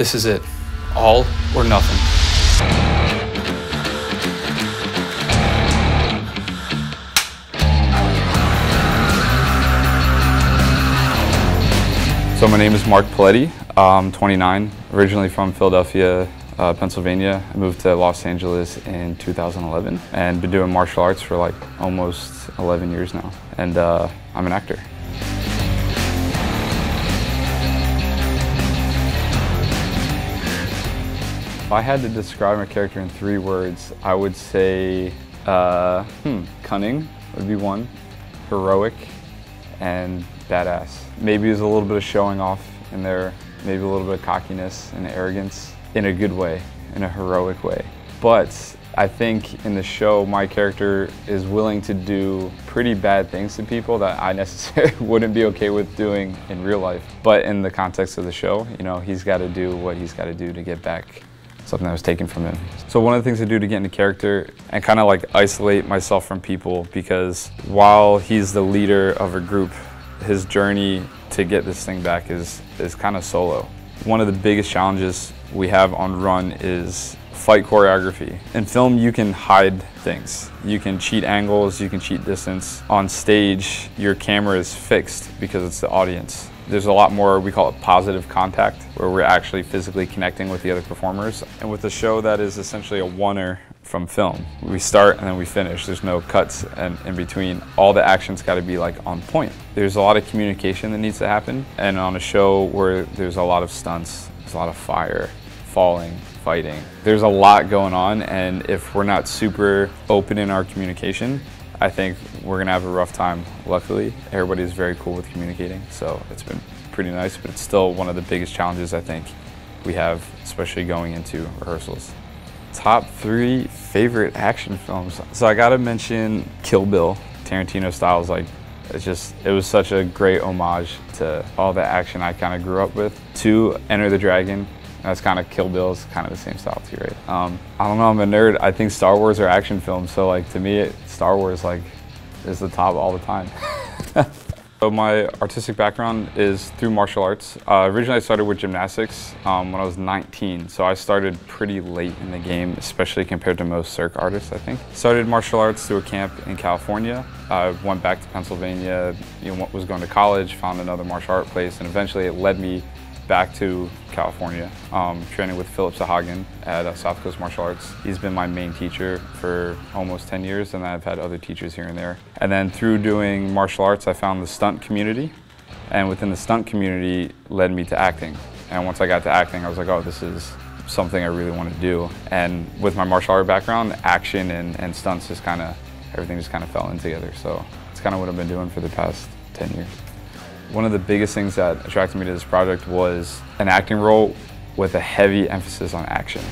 This is it. All or nothing. So my name is Mark Poletti. I'm 29, originally from Philadelphia, uh, Pennsylvania. I moved to Los Angeles in 2011 and been doing martial arts for like almost 11 years now. And uh, I'm an actor. If I had to describe my character in three words, I would say uh, hmm, cunning would be one, heroic, and badass. Maybe there's a little bit of showing off in there, maybe a little bit of cockiness and arrogance in a good way, in a heroic way. But I think in the show, my character is willing to do pretty bad things to people that I necessarily wouldn't be okay with doing in real life. But in the context of the show, you know, he's got to do what he's got to do to get back something that was taken from him. So one of the things I do to get into character and kind of like isolate myself from people because while he's the leader of a group, his journey to get this thing back is, is kind of solo. One of the biggest challenges we have on Run is fight choreography. In film, you can hide things. You can cheat angles, you can cheat distance. On stage, your camera is fixed because it's the audience. There's a lot more, we call it positive contact, where we're actually physically connecting with the other performers. And with a show that is essentially a oner from film, we start and then we finish. There's no cuts and in between. All the action's got to be like on point. There's a lot of communication that needs to happen. And on a show where there's a lot of stunts, there's a lot of fire, falling, fighting. There's a lot going on and if we're not super open in our communication, I think we're gonna have a rough time. Luckily, everybody's very cool with communicating, so it's been pretty nice, but it's still one of the biggest challenges I think we have, especially going into rehearsals. Top three favorite action films. So I gotta mention Kill Bill, Tarantino style is like, it's just, it was such a great homage to all the action I kind of grew up with. Two, Enter the Dragon, that's kind of Kill Bill's kind of the same style too, right? Um, I don't know, I'm a nerd. I think Star Wars are action films, so like to me, Star Wars like is the top all the time. so my artistic background is through martial arts. Uh, originally I started with gymnastics um, when I was 19, so I started pretty late in the game, especially compared to most cirque artists, I think. Started martial arts through a camp in California. I went back to Pennsylvania, you know, was going to college, found another martial art place, and eventually it led me back to California, um, training with Philip Sahagin at uh, South Coast Martial Arts. He's been my main teacher for almost 10 years, and I've had other teachers here and there. And then through doing martial arts, I found the stunt community, and within the stunt community led me to acting. And once I got to acting, I was like, oh, this is something I really want to do. And with my martial art background, action and, and stunts just kind of, everything just kind of fell in together. So it's kind of what I've been doing for the past 10 years. One of the biggest things that attracted me to this project was an acting role with a heavy emphasis on action.